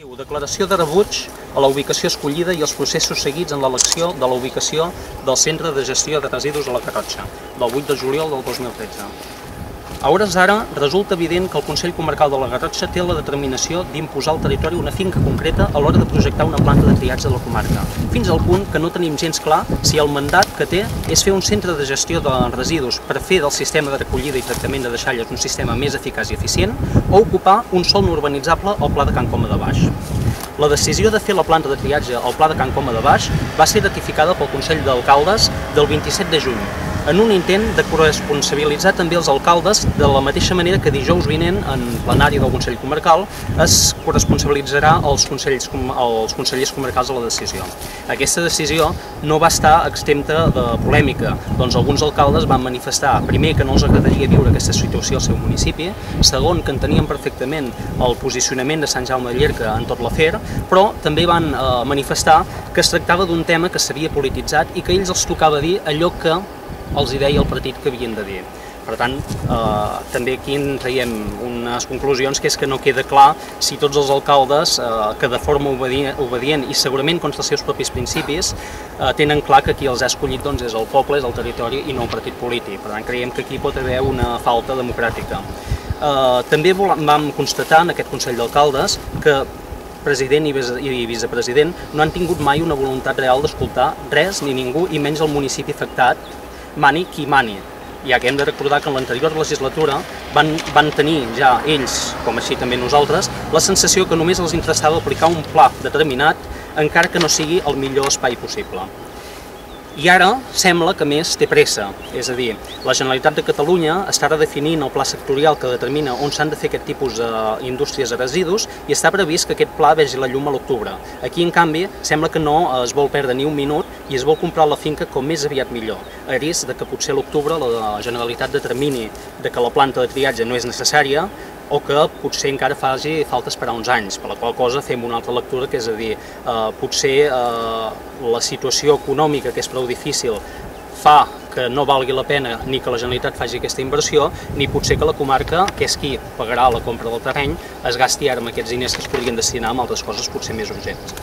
Declaració de rebuig a la ubicació escollida i els processos seguits en l'elecció de la ubicació del Centre de Gestió de Residus a la Carrotxa, del 8 de juliol del 2013. A hores d'ara, resulta evident que el Consell Comarcal de la Garrotxa té la determinació d'imposar al territori una finca concreta a l'hora de projectar una planta de triatge de la comarca, fins al punt que no tenim gens clar si el mandat que té és fer un centre de gestió de residus per fer del sistema de recollida i tractament de deixalles un sistema més eficaç i eficient o ocupar un sol no urbanitzable al Pla de Can Coma de Baix. La decisió de fer la planta de triatge al Pla de Can Coma de Baix va ser ratificada pel Consell d'Alcaldes del 27 de juny, en un intent de corresponsabilitzar també els alcaldes de la mateixa manera que dijous vinent en plenari del Consell Comarcal es corresponsabilitzarà els, consells, els consellers comarcals de la decisió. Aquesta decisió no va estar extemta de polèmica, doncs alguns alcaldes van manifestar, primer, que no els agradaria viure aquesta situació al seu municipi, segon, que entenien perfectament el posicionament de Sant Jaume de Llierca en tot l'afer, però també van eh, manifestar que es tractava d'un tema que s'havia polititzat i que ells els tocava dir allò que els deia el partit que havien de dir. Per tant, eh, també aquí en traiem unes conclusions que és que no queda clar si tots els alcaldes, eh, que de forma obedient, obedient i segurament contra els seus propis principis, eh, tenen clar que qui els ha escollit doncs, és el poble, és el territori i no un partit polític. Per tant, creiem que aquí pot haver una falta democràtica. Eh, també vam constatar en aquest Consell d'Alcaldes que president i vicepresident no han tingut mai una voluntat real d'escoltar res ni ningú i menys el municipi afectat mani qui mani, ja que hem de recordar que en l'anterior legislatura van, van tenir ja ells, com així també nosaltres, la sensació que només els interessava aplicar un pla determinat encara que no sigui el millor espai possible. I ara sembla que més té pressa, és a dir, la Generalitat de Catalunya està redefinint el pla sectorial que determina on s'han de fer aquest tipus d'indústries de residus i està previst que aquest pla vegi la llum a l'octubre. Aquí, en canvi, sembla que no es vol perdre ni un minut i es vol comprar la finca com més aviat millor, a risc de que potser a l'octubre la Generalitat determini de que la planta de triatge no és necessària o que potser encara faci falta esperar uns anys, per la qual cosa fem una altra lectura, que és a dir, eh, potser eh, la situació econòmica, que és prou difícil, fa que no valgui la pena ni que la Generalitat faci aquesta inversió, ni potser que la comarca, que és qui pagarà la compra del terreny, es gasti ara amb aquests diners que es podrien destinar a altres coses potser més urgents.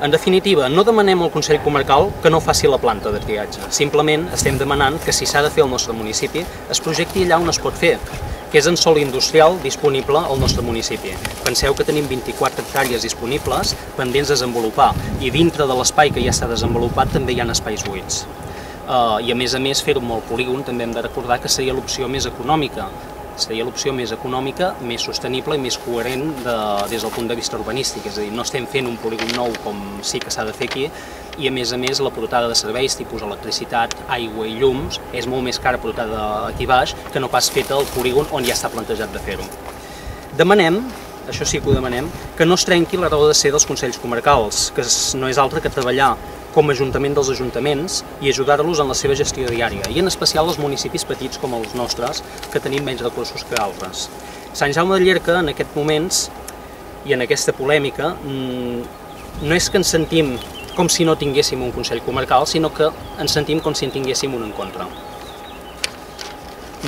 En definitiva, no demanem al Consell Comarcal que no faci la planta de triatge. Simplement estem demanant que si s'ha de fer al nostre municipi, es projecti allà on es pot fer, que és en sol industrial disponible al nostre municipi. Penseu que tenim 24 hectàrees disponibles pendents de desenvolupar i dintre de l'espai que ja està desenvolupat també hi ha espais buits. Uh, I a més a més fer-ho amb el polígon també hem de recordar que seria l'opció més econòmica, seria l'opció més econòmica, més sostenible i més coherent de, des del punt de vista urbanístic, és a dir, no estem fent un polígon nou com sí que s'ha de fer aquí, i a més a més la portada de serveis tipus electricitat, aigua i llums és molt més cara portada aquí baix que no pas feta al polígon on ja està plantejat de fer-ho. Demanem, això sí que ho demanem, que no es trenqui la raó de ser dels Consells Comarcals, que no és altre que treballar com a Ajuntament dels Ajuntaments i ajudar-los en la seva gestió diària, i en especial els municipis petits com els nostres, que tenim menys recursos que altres. Sant Jaume de Llierca, en aquests moments, i en aquesta polèmica, mm, no és que ens sentim com si no tinguéssim un Consell Comarcal, sinó que ens sentim com si en tinguéssim un en contra.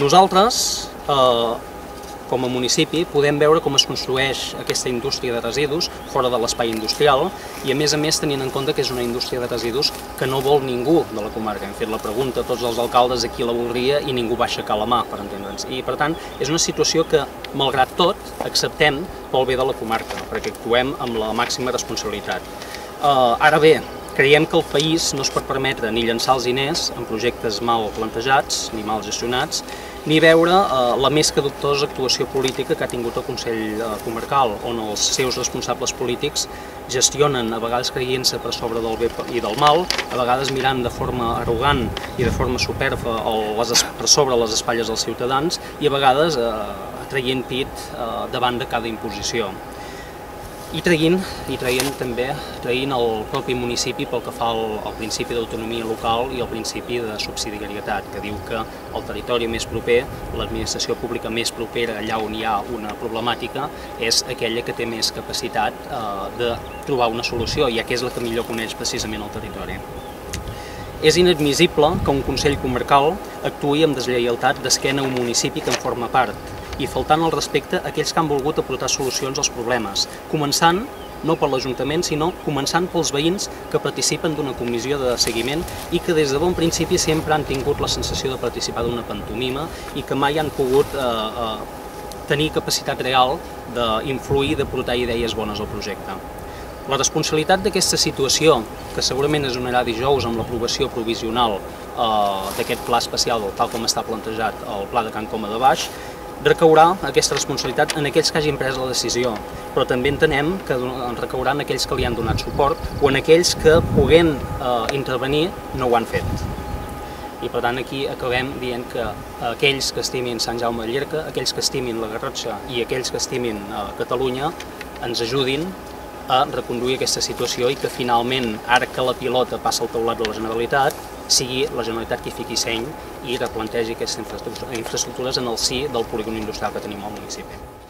Nosaltres, eh, com a municipi, podem veure com es construeix aquesta indústria de residus fora de l'espai industrial i, a més a més, tenint en compte que és una indústria de residus que no vol ningú de la comarca. Hem fet la pregunta a tots els alcaldes a qui la voldria i ningú va aixecar la mà, per entendre'ns. I, per tant, és una situació que, malgrat tot, acceptem pel bé de la comarca, perquè actuem amb la màxima responsabilitat. Uh, ara bé, creiem que el país no es pot permetre ni llançar els diners en projectes mal plantejats ni mal gestionats, ni veure uh, la més que dubtosa actuació política que ha tingut el Consell uh, Comarcal, on els seus responsables polítics gestionen, a vegades creient-se per sobre del bé i del mal, a vegades mirant de forma arrogant i de forma superfa les, per sobre les espatlles dels ciutadans i a vegades uh, traient pit uh, davant de cada imposició i traient, i traient també traient el propi municipi pel que fa al, al principi d'autonomia local i al principi de subsidiarietat, que diu que el territori més proper, l'administració pública més propera allà on hi ha una problemàtica, és aquella que té més capacitat eh, de trobar una solució, ja que és la que millor coneix precisament el territori. És inadmissible que un Consell Comarcal actuï amb deslleialtat d'esquena a un municipi que en forma part, i faltant al respecte a aquells que han volgut aportar solucions als problemes, començant no per l'Ajuntament, sinó començant pels veïns que participen d'una comissió de seguiment i que des de bon principi sempre han tingut la sensació de participar d'una pantomima i que mai han pogut eh, eh, tenir capacitat real d'influir, de portar idees bones al projecte. La responsabilitat d'aquesta situació, que segurament es donarà dijous amb l'aprovació provisional eh, d'aquest pla especial, tal com està plantejat el pla de Can Coma de Baix, recaurà aquesta responsabilitat en aquells que hagin pres la decisió, però també entenem que recaurà en aquells que li han donat suport o en aquells que, poguent eh, intervenir, no ho han fet. I per tant aquí acabem dient que aquells que estimin Sant Jaume de Llirca, aquells que estimin la Garrotxa i aquells que estimin eh, Catalunya ens ajudin a reconduir aquesta situació i que finalment, ara que la pilota passa al taulat de la Generalitat, sigui la Generalitat qui fiqui seny i replantegi aquestes infraestructures en el si del polígon industrial que tenim al municipi.